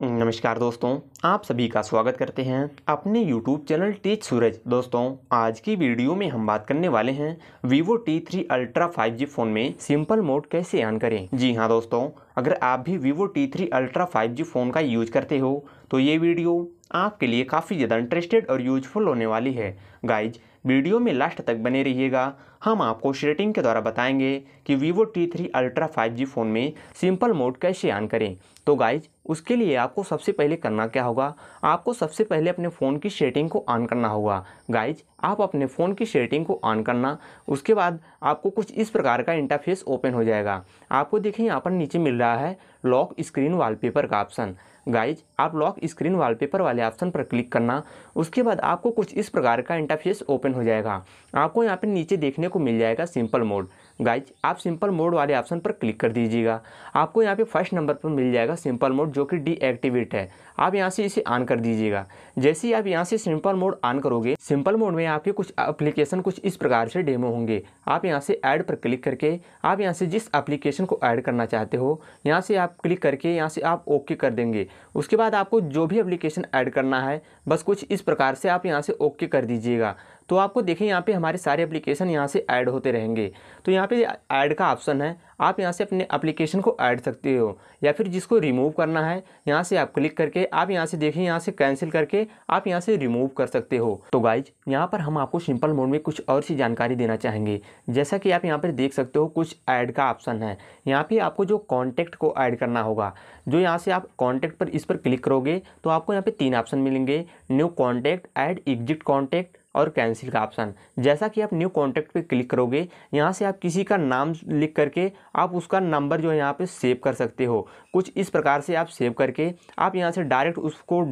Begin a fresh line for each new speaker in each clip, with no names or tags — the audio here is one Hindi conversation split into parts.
नमस्कार दोस्तों, आप सभी का स्वागत करते हैं अपने YouTube चैनल टीच सूरज। दोस्तों, आज की वीडियो में हम बात करने वाले हैं Vivo T3 Ultra 5G phone में सिंपल मोड कैसे ऑन करें। जी हाँ दोस्तों, अगर आप भी Vivo T3 Ultra 5G phone का यूज़ करते हो तो ये वीडियो आपके लिए काफ़ी ज़्यादा इंटरेस्टेड और यूजफुल होने वाली है। गाइज़ वीडियो में लास्ट तक बने रहिएगा। हम आपको शेटिंग के द्वारा बताएँगे कि Vivo T3 Ultra 5G phone में सिंपल मोड कैसे ऑन करें। तो गाइज़ उसके लिए आपको सबसे पहले करना क्या होगा? आपको सबसे पहले अपने फ़ोन की सेटिंग को ऑन करना होगा। गाइज़ आप अपने फ़ोन की सेटिंग को ऑन करना, उसके बाद आपको कुछ इस प्रकार का इंटरफेस ओपन हो जाएगा। आपको देखिए यहाँ पर नीचे मिल रहा है लॉक स्क्रीन वॉलपेपर का ऑप्शन गाइज़ आप लॉक स्क्रीन वॉलपेपर वाले ऑप्शन पर क्लिक करना, उसके बाद आपको कुछ इस प्रकार का इंटरफेस ओपन हो जाएगा। आपको यहाँ पर नीचे देखने को मिल जाएगा सिंपल मोड। गाइज़ आप सिंपल मोड वाले ऑप्शन पर क्लिक कर दीजिएगा। आपको यहाँ पे फ़र्स्ट नंबर पर मिल जाएगा सिंपल मोड जो कि डीएक्टिवेट है। आप यहाँ से इसे ऑन कर दीजिएगा। जैसे ही आप यहाँ से सिंपल मोड ऑन करोगे सिंपल मोड में आपके कुछ एप्लीकेशन कुछ इस प्रकार से डेमो होंगे। आप यहाँ से ऐड पर क्लिक करके, आप यहाँ से जिस एप्लीकेशन को ऐड करना चाहते हो, यहाँ से आप क्लिक करके यहाँ से आप ओके कर देंगे। उसके बाद आपको जो भी एप्लीकेशन ऐड करना है, बस कुछ इस प्रकार से आप यहाँ से ओके कर दीजिएगा। तो आपको देखें, यहाँ पे हमारे सारे एप्लीकेशन यहाँ से ऐड होते रहेंगे। तो यहाँ पे ऐड का ऑप्शन है। आप यहाँ से अपने एप्लीकेशन को ऐड सकते हो या फिर जिसको रिमूव करना है, यहाँ से आप क्लिक करके, आप यहाँ से देखें, यहाँ से कैंसिल करके आप यहाँ से रिमूव कर सकते हो। तो गाइज़ यहाँ पर हम आपको सिंपल मोड में कुछ और सी जानकारी देना चाहेंगे। जैसा कि आप यहाँ पर देख सकते हो, कुछ ऐड का ऑप्शन है। यहाँ पर आपको जो कॉन्टैक्ट को ऐड करना होगा, जो यहाँ से आप कॉन्टैक्ट पर इस पर क्लिक करोगे तो आपको यहाँ पर तीन ऑप्शन मिलेंगे। New contact add exit contact और कैंसिल का ऑप्शन जैसा कि आप न्यू कॉन्टैक्ट पे क्लिक करोगे, यहाँ से आप किसी का नाम लिख करके आप उसका नंबर जो है यहाँ पे सेव कर सकते हो। कुछ इस प्रकार से आप सेव करके आप यहाँ से डायरेक्ट उसको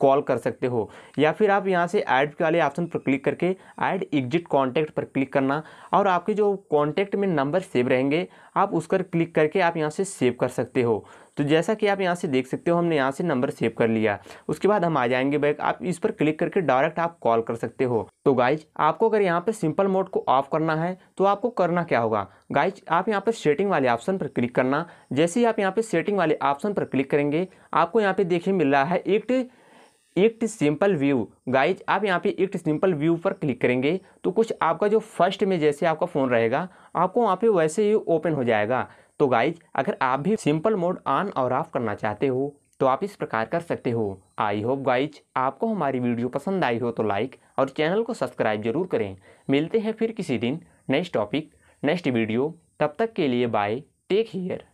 कॉल कर सकते हो। या फिर आप यहाँ से ऐड वाले ऑप्शन पर क्लिक करके ऐड एग्जिट कॉन्टैक्ट पर क्लिक करना और आपके जो कॉन्टैक्ट में नंबर सेव रहेंगे, आप उस पर क्लिक करके आप यहाँ से सेव कर सकते हो। तो जैसा कि आप यहाँ से देख सकते हो, हमने यहाँ से नंबर सेव कर लिया। उसके बाद हम आ जाएँगे बैक। आप इस पर क्लिक करके डायरेक्ट आप कॉल कर सकते हो। तो गाइज़, आपको अगर यहाँ पर सिंपल मोड को ऑफ़ करना है तो आपको करना क्या होगा? गाइज़, आप यहाँ पर सेटिंग वाले ऑप्शन पर क्लिक करना। जैसे ही आप यहाँ पर सेटिंग वाले ऑप्शन पर क्लिक करेंगे, आपको यहाँ पे देखिए मिल रहा है एक एक सिंपल व्यू। गाइज़ आप यहाँ पे एक सिंपल व्यू पर क्लिक करेंगे तो कुछ आपका जो फ़र्स्ट में जैसे आपका फ़ोन रहेगा, आपको वहाँ पे वैसे ही ओपन हो जाएगा। तो गाइज़ अगर आप भी सिंपल मोड ऑन और ऑफ़ करना चाहते हो तो आप इस प्रकार कर सकते हो। आई होप गाइज़ आपको हमारी वीडियो पसंद आई हो तो लाइक और चैनल को सब्सक्राइब ज़रूर करें। मिलते हैं फिर किसी दिन नेक्स्ट टॉपिक नेक्स्ट वीडियो तब तक के लिए बाय टेक हियर